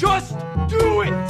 Just do it!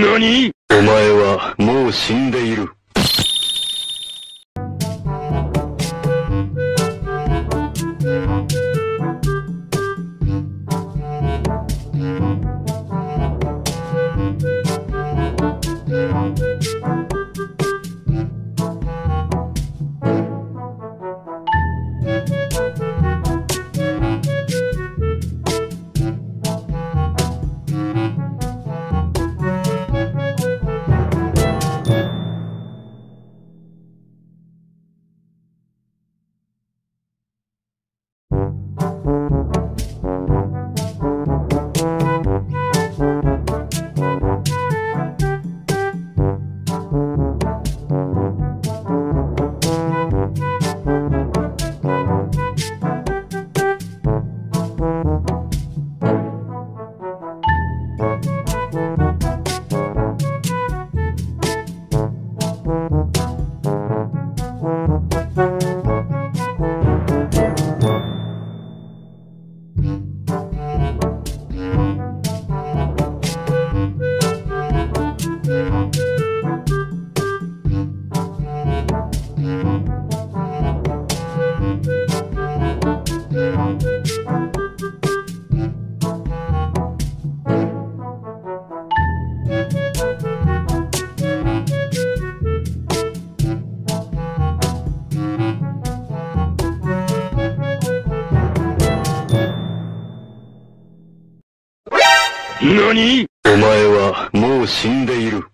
何？お前はもう死んでいる。何？お前はもう死んでいる。